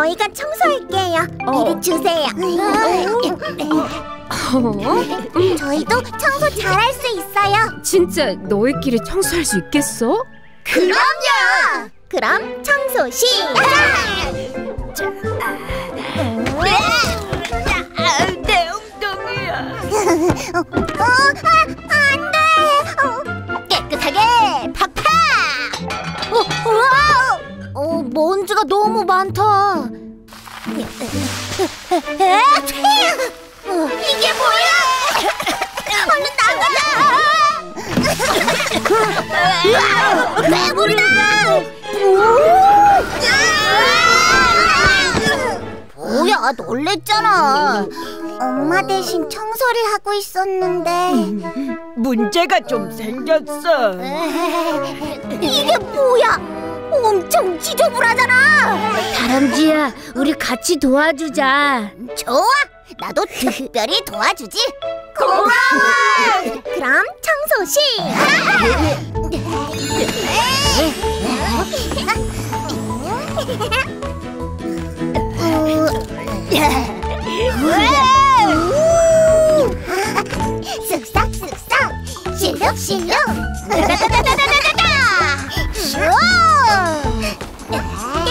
저희가 청소할게요. 어. 이리 주세요. 어? 저희도 청소 잘할 수 있어요. 진짜 너희끼리 청소할 수 있겠어? 그럼요. 그럼 청소 시작. 내 엉덩이야. 어, 아, 괴물이다. 뭐야, 놀랬잖아. 엄마 대신 청소를 하고 있었는데. 문제가 좀 생겼어. 이게 뭐야? 엄청 지저분하잖아. 다람쥐야, 우리 같이 도와주자. 좋아. 나도 특별히 도와주지. 고마워. 그럼 청소 시작.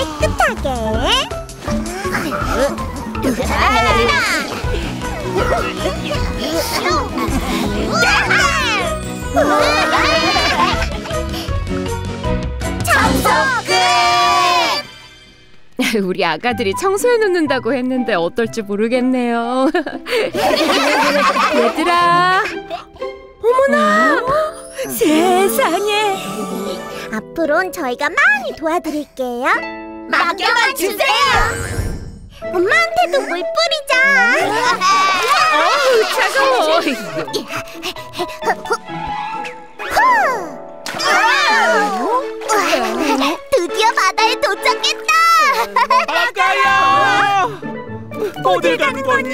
깨끗하게. 청소 끝! 우리 아가들이 청소해 놓는다고 했는데 어떨지 모르겠네요. 얘들아, 어머나! 세상에. 앞으론 저희가 많이 도와드릴게요. 맡겨만 주세요. 엄마한테도 물 뿌리자. 어우, 차가워. 드디어 바다에 도착했다. 아가야! 어딜 가는 거니?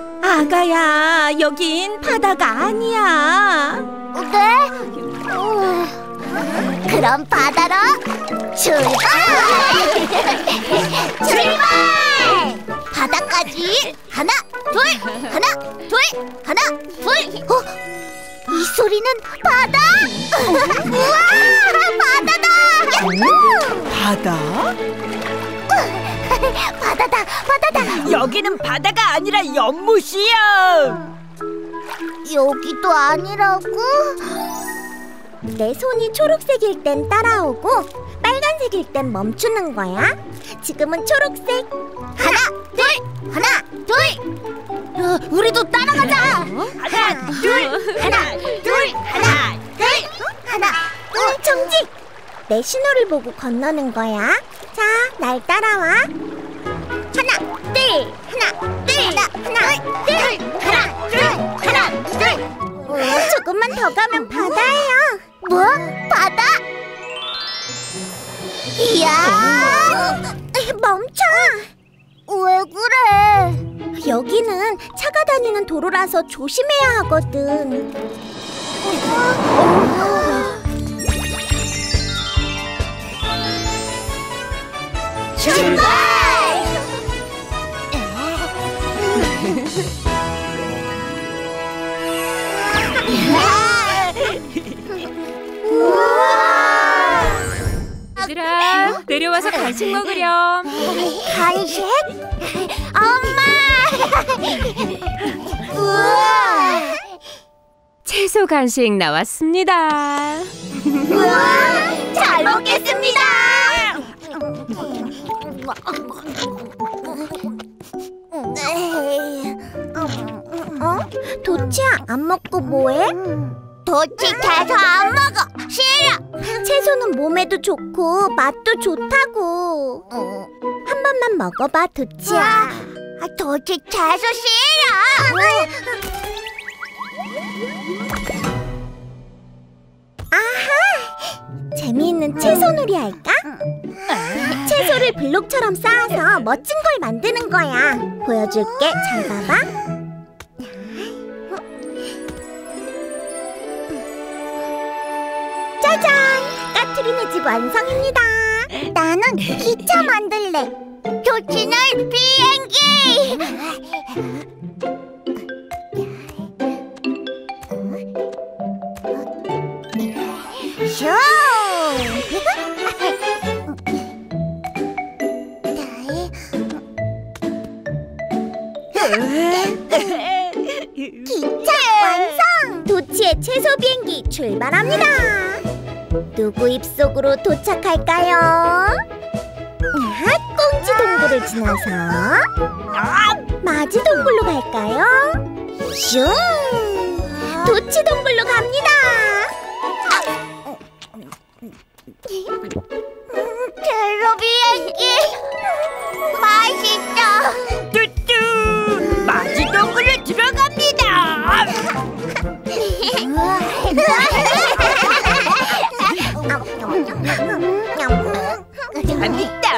아가야, 여긴 바다가 아니야. 네? 어, 그럼 바다로 출발! 출발! 바다까지 하나, 둘, 하나, 둘, 하나, 둘. 어? 이 소리는 바다? 우와, 바다다! 야호! 바다? 바다다. 여기는 바다가 아니라 연못이야. 여기도 아니라고? 내 손이 초록색일 땐 따라오고 빨간색일 땐 멈추는 거야. 지금은 초록색. 하나, 둘, 하나, 둘. 어, 우리도 따라가자. 하나, 둘, 하나, 둘, 하나, 둘. 하나, 둘, 정지. 내 신호를 보고 건너는 거야. 자, 날 따라와. 하나, 둘, 하나, 둘, 하나, 하나, 둘, 하나, 둘, 하나, 둘. 어, 조금만 더 가면 바다예요. 뭐? 바다? 이야! 멈춰! 왜 그래? 여기는 차가 다니는 도로라서 조심해야 하거든. 얘들아, 내려와서 간식 먹으렴. 간식? 엄마! 우와! 채소 간식 나왔습니다. 우와! 잘 먹겠습니다! 도치야 안 먹고 뭐해? 도치 채소 안 먹어. 싫어. 채소는 몸에도 좋고 맛도 좋다고. 한 번만 먹어봐 도치야. 도치 채소 싫어. 아하. 재미있는 채소놀이 할까? 채소를 블록처럼 쌓아서 멋진 걸 만드는 거야. 보여줄게. 잘 봐봐 집 완성입니다. 나는 기차 만들래. 좋지는 비행기. 쇼! 기차 완성! 도치의 채소 비행기 출발합니다. 누구 입속으로 도착할까요? 아, 꽁지 동굴을 지나서 마지 동굴로 갈까요? 슝! 도치 동굴로 갑니다. 제로 비행기 맛있 재